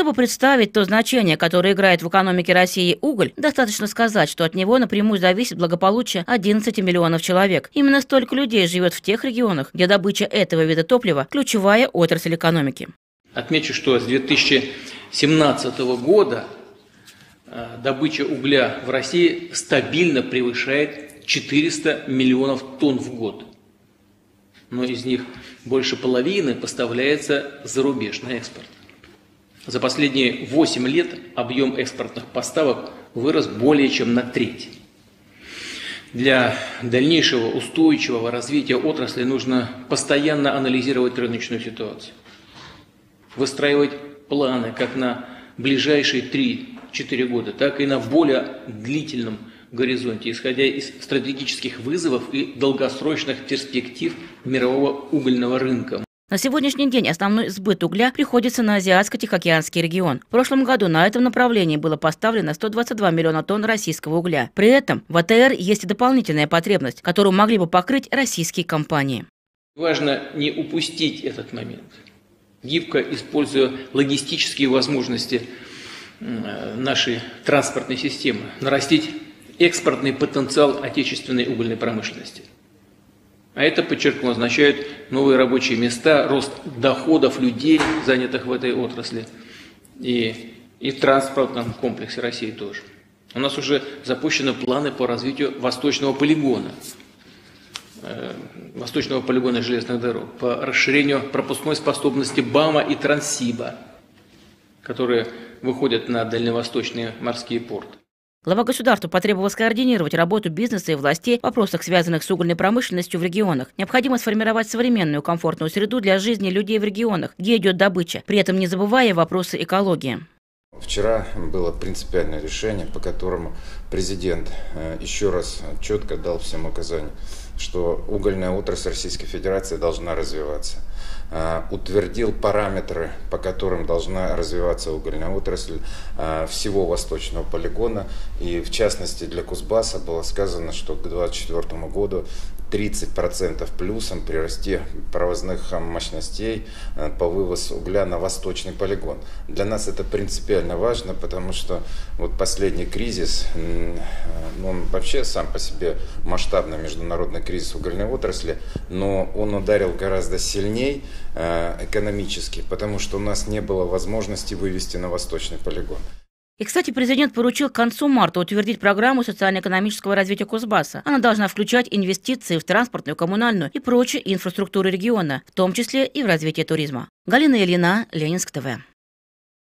Чтобы представить то значение, которое играет в экономике России уголь, достаточно сказать, что от него напрямую зависит благополучие 11 миллионов человек. Именно столько людей живет в тех регионах, где добыча этого вида топлива – ключевая отрасль экономики. Отмечу, что с 2017 года э, добыча угля в России стабильно превышает 400 миллионов тонн в год. Но из них больше половины поставляется за рубеж на экспорт. За последние 8 лет объем экспортных поставок вырос более чем на треть. Для дальнейшего устойчивого развития отрасли нужно постоянно анализировать рыночную ситуацию, выстраивать планы как на ближайшие 3-4 года, так и на более длительном горизонте, исходя из стратегических вызовов и долгосрочных перспектив мирового угольного рынка. На сегодняшний день основной сбыт угля приходится на Азиатско-Тихоокеанский регион. В прошлом году на этом направлении было поставлено 122 миллиона тонн российского угля. При этом в АТР есть и дополнительная потребность, которую могли бы покрыть российские компании. Важно не упустить этот момент. Гибко используя логистические возможности нашей транспортной системы, нарастить экспортный потенциал отечественной угольной промышленности. А это, подчеркну, означает новые рабочие места, рост доходов людей, занятых в этой отрасли, и, и в транспортном комплексе России тоже. У нас уже запущены планы по развитию восточного полигона, э, восточного полигона железных дорог, по расширению пропускной способности БАМа и Транссиба, которые выходят на дальневосточные морские порты. Глава государства потребовал скоординировать работу бизнеса и властей в вопросах, связанных с угольной промышленностью в регионах. Необходимо сформировать современную комфортную среду для жизни людей в регионах, где идет добыча, при этом не забывая вопросы экологии. Вчера было принципиальное решение, по которому президент э, еще раз четко дал всем указания, что угольная отрасль Российской Федерации должна развиваться. Э, утвердил параметры, по которым должна развиваться угольная отрасль э, всего восточного полигона. И в частности для Кузбасса было сказано, что к 2024 году 30% плюсом при росте провозных мощностей э, по вывозу угля на восточный полигон. Для нас это принципиально важно, потому что вот последний кризис, он вообще сам по себе масштабный международный кризис угольной отрасли, но он ударил гораздо сильнее экономически, потому что у нас не было возможности вывести на восточный полигон. И, кстати, президент поручил к концу марта утвердить программу социально-экономического развития Кузбасса. Она должна включать инвестиции в транспортную, коммунальную и прочую инфраструктуру региона, в том числе и в развитие туризма. Галина Ильина, Ленинск ТВ.